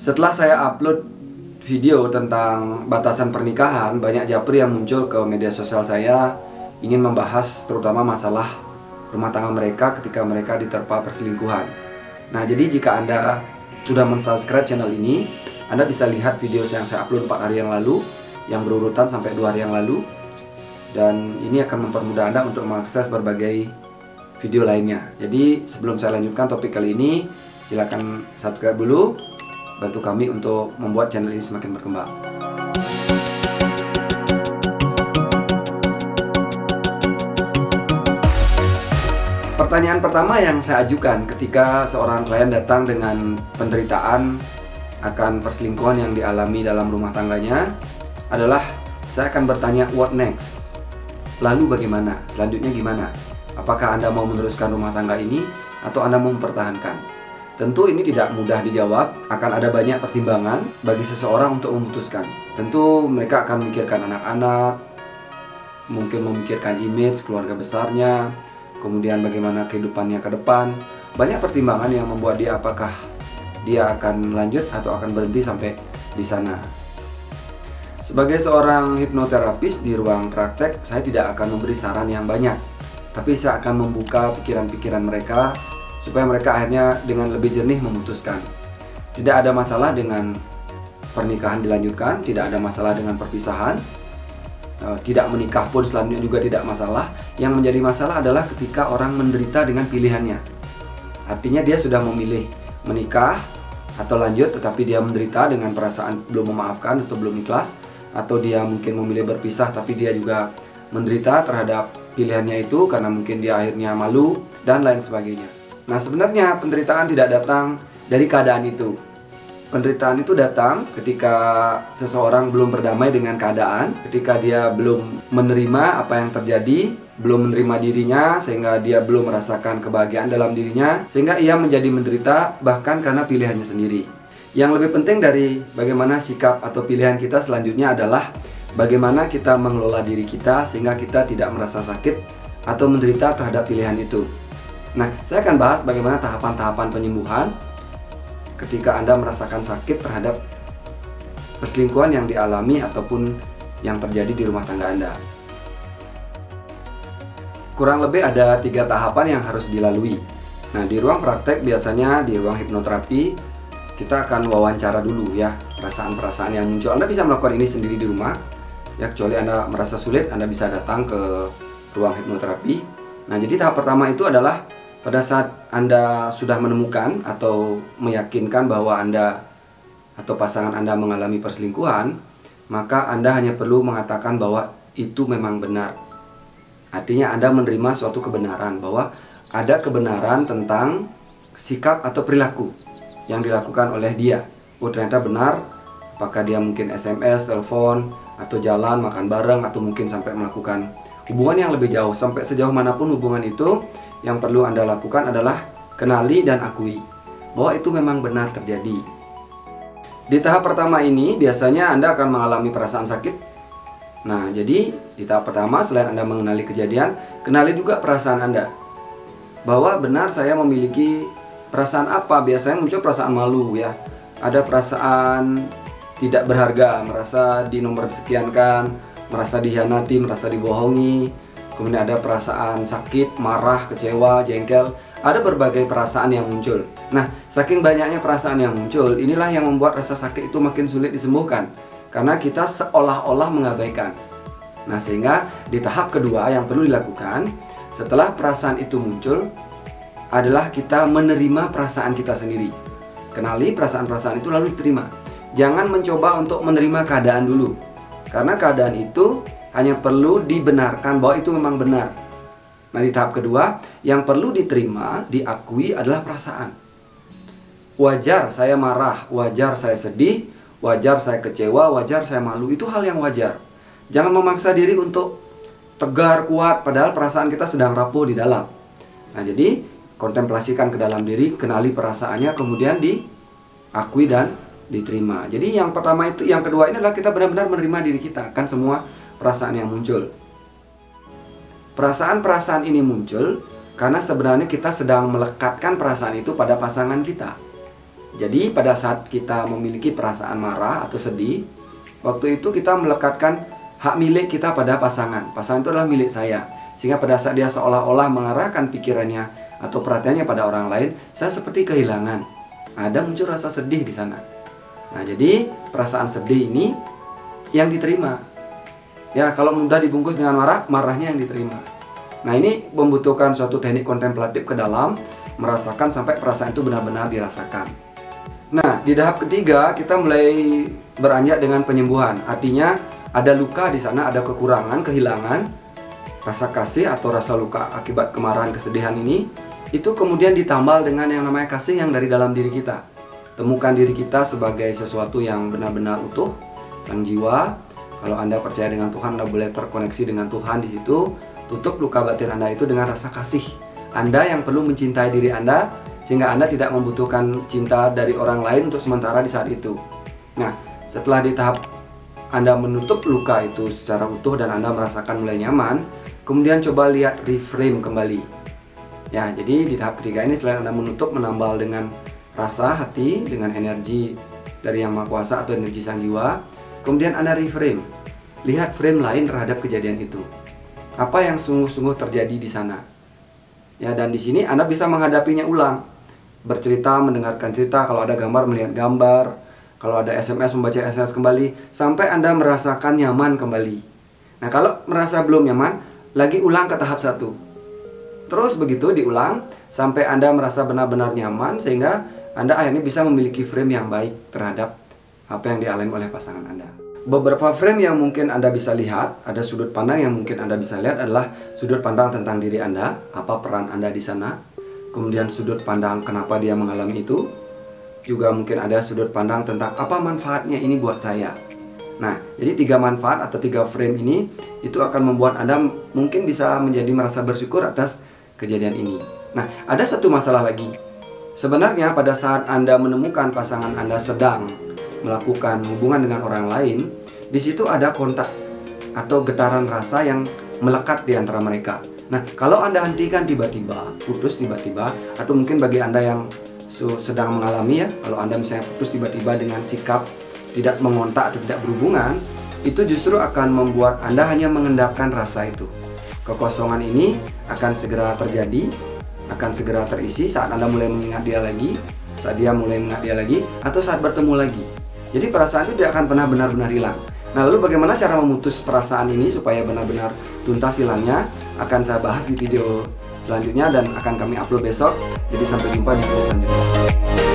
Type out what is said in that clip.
Setelah saya upload video tentang batasan pernikahan, banyak japri yang muncul ke media sosial saya ingin membahas terutama masalah rumah tangga mereka ketika mereka diterpa perselingkuhan. Nah, jadi jika Anda sudah mensubscribe channel ini, Anda bisa lihat video yang saya upload 4 hari yang lalu yang berurutan sampai 2 hari yang lalu dan ini akan mempermudah Anda untuk mengakses berbagai video lainnya. Jadi, sebelum saya lanjutkan topik kali ini, silakan subscribe dulu bantu kami untuk membuat channel ini semakin berkembang. Pertanyaan pertama yang saya ajukan ketika seorang klien datang dengan penderitaan akan perselingkuhan yang dialami dalam rumah tangganya adalah saya akan bertanya what next? Lalu bagaimana? Selanjutnya gimana? Apakah Anda mau meneruskan rumah tangga ini atau Anda mau mempertahankan? Tentu ini tidak mudah dijawab, akan ada banyak pertimbangan bagi seseorang untuk memutuskan. Tentu mereka akan memikirkan anak-anak, mungkin memikirkan image keluarga besarnya, kemudian bagaimana kehidupannya ke depan. Banyak pertimbangan yang membuat dia apakah dia akan lanjut atau akan berhenti sampai di sana. Sebagai seorang hipnoterapis di ruang praktek, saya tidak akan memberi saran yang banyak, tapi saya akan membuka pikiran-pikiran mereka supaya mereka akhirnya dengan lebih jernih memutuskan. Tidak ada masalah dengan pernikahan dilanjutkan, tidak ada masalah dengan perpisahan, eh, tidak menikah pun selanjutnya juga tidak masalah. Yang menjadi masalah adalah ketika orang menderita dengan pilihannya. Artinya dia sudah memilih menikah atau lanjut tetapi dia menderita dengan perasaan belum memaafkan atau belum ikhlas atau dia mungkin memilih berpisah tapi dia juga menderita terhadap pilihannya itu karena mungkin dia akhirnya malu dan lain sebagainya. Nah, sebenarnya penderitaan tidak datang dari keadaan itu. Penderitaan itu datang ketika seseorang belum berdamai dengan keadaan, ketika dia belum menerima apa yang terjadi, belum menerima dirinya, sehingga dia belum merasakan kebahagiaan dalam dirinya, sehingga ia menjadi menderita bahkan karena pilihannya sendiri. Yang lebih penting dari bagaimana sikap atau pilihan kita selanjutnya adalah bagaimana kita mengelola diri kita sehingga kita tidak merasa sakit atau menderita terhadap pilihan itu. Nah, saya akan bahas bagaimana tahapan-tahapan penyembuhan ketika Anda merasakan sakit terhadap perselingkuhan yang dialami ataupun yang terjadi di rumah tangga Anda. Kurang lebih ada tiga tahapan yang harus dilalui. Nah, di ruang praktek biasanya di ruang hipnoterapi kita akan wawancara dulu ya perasaan-perasaan yang muncul. Anda bisa melakukan ini sendiri di rumah. Ya, kecuali Anda merasa sulit, Anda bisa datang ke ruang hipnoterapi. Nah, jadi tahap pertama itu adalah pada saat Anda sudah menemukan atau meyakinkan bahwa Anda atau pasangan Anda mengalami perselingkuhan, maka Anda hanya perlu mengatakan bahwa itu memang benar. Artinya Anda menerima suatu kebenaran bahwa ada kebenaran tentang sikap atau perilaku yang dilakukan oleh dia. Oh ternyata benar, apakah dia mungkin SMS, telepon, atau jalan, makan bareng, atau mungkin sampai melakukan hubungan yang lebih jauh. Sampai sejauh mana pun hubungan itu, yang perlu Anda lakukan adalah kenali dan akui bahwa itu memang benar terjadi. Di tahap pertama ini biasanya Anda akan mengalami perasaan sakit. Nah, jadi di tahap pertama selain Anda mengenali kejadian, kenali juga perasaan Anda. Bahwa benar saya memiliki perasaan apa? Biasanya muncul perasaan malu ya. Ada perasaan tidak berharga, merasa di nomor sekiankan, merasa dihianati, merasa dibohongi, kemudian ada perasaan sakit, marah, kecewa, jengkel, ada berbagai perasaan yang muncul. Nah, saking banyaknya perasaan yang muncul, inilah yang membuat rasa sakit itu makin sulit disembuhkan karena kita seolah-olah mengabaikan. Nah, sehingga di tahap kedua yang perlu dilakukan setelah perasaan itu muncul adalah kita menerima perasaan kita sendiri. Kenali perasaan-perasaan itu lalu diterima. Jangan mencoba untuk menerima keadaan dulu. Karena keadaan itu hanya perlu dibenarkan bahwa itu memang benar. Nah, di tahap kedua, yang perlu diterima, diakui adalah perasaan. Wajar saya marah, wajar saya sedih, wajar saya kecewa, wajar saya malu. Itu hal yang wajar. Jangan memaksa diri untuk tegar, kuat, padahal perasaan kita sedang rapuh di dalam. Nah, jadi kontemplasikan ke dalam diri, kenali perasaannya, kemudian diakui dan diterima. Jadi yang pertama itu, yang kedua ini adalah kita benar-benar menerima diri kita. Kan semua perasaan yang muncul. Perasaan-perasaan ini muncul karena sebenarnya kita sedang melekatkan perasaan itu pada pasangan kita. Jadi pada saat kita memiliki perasaan marah atau sedih, waktu itu kita melekatkan hak milik kita pada pasangan. Pasangan itu adalah milik saya. Sehingga pada saat dia seolah-olah mengarahkan pikirannya atau perhatiannya pada orang lain, saya seperti kehilangan. Ada muncul rasa sedih di sana. Nah, jadi perasaan sedih ini yang diterima. Ya, kalau mudah dibungkus dengan marah, marahnya yang diterima. Nah, ini membutuhkan suatu teknik kontemplatif ke dalam, merasakan sampai perasaan itu benar-benar dirasakan. Nah, di tahap ketiga kita mulai beranjak dengan penyembuhan. Artinya ada luka di sana, ada kekurangan, kehilangan rasa kasih atau rasa luka akibat kemarahan, kesedihan ini itu kemudian ditambal dengan yang namanya kasih yang dari dalam diri kita. Temukan diri kita sebagai sesuatu yang benar-benar utuh, sang jiwa. Kalau Anda percaya dengan Tuhan, Anda boleh terkoneksi dengan Tuhan di situ. Tutup luka batin Anda itu dengan rasa kasih. Anda yang perlu mencintai diri Anda sehingga Anda tidak membutuhkan cinta dari orang lain untuk sementara di saat itu. Nah, setelah di tahap Anda menutup luka itu secara utuh dan Anda merasakan mulai nyaman, kemudian coba lihat reframe kembali. Ya, jadi di tahap ketiga ini selain Anda menutup menambal dengan rasa hati dengan energi dari Yang Maha Kuasa atau energi Sang Jiwa, kemudian Anda reframe. Lihat frame lain terhadap kejadian itu. Apa yang sungguh-sungguh terjadi di sana? Ya, dan di sini Anda bisa menghadapinya ulang bercerita, mendengarkan cerita, kalau ada gambar melihat gambar, kalau ada SMS membaca SMS kembali sampai Anda merasakan nyaman kembali. Nah, kalau merasa belum nyaman, lagi ulang ke tahap satu. Terus begitu diulang sampai Anda merasa benar-benar nyaman sehingga Anda akhirnya bisa memiliki frame yang baik terhadap apa yang dialami oleh pasangan Anda. Beberapa frame yang mungkin Anda bisa lihat, ada sudut pandang yang mungkin Anda bisa lihat adalah sudut pandang tentang diri Anda, apa peran Anda di sana, kemudian sudut pandang kenapa dia mengalami itu, juga mungkin ada sudut pandang tentang apa manfaatnya ini buat saya. Nah, jadi tiga manfaat atau tiga frame ini itu akan membuat Anda mungkin bisa menjadi merasa bersyukur atas kejadian ini. Nah, ada satu masalah lagi. Sebenarnya pada saat Anda menemukan pasangan Anda sedang melakukan hubungan dengan orang lain, di situ ada kontak atau getaran rasa yang melekat di antara mereka. Nah, kalau Anda hentikan tiba-tiba, putus tiba-tiba, atau mungkin bagi Anda yang sedang mengalami ya, kalau Anda misalnya putus tiba-tiba dengan sikap tidak mengontak atau tidak berhubungan, itu justru akan membuat Anda hanya mengendapkan rasa itu. Kekosongan ini akan segera terjadi, akan segera terisi saat Anda mulai mengingat dia lagi, saat dia mulai mengingat dia lagi, atau saat bertemu lagi. Jadi perasaan itu tidak akan pernah benar-benar hilang. Nah, lalu bagaimana cara memutus perasaan ini supaya benar-benar tuntas hilangnya? Akan saya bahas di video selanjutnya dan akan kami upload besok. Jadi sampai jumpa di video selanjutnya.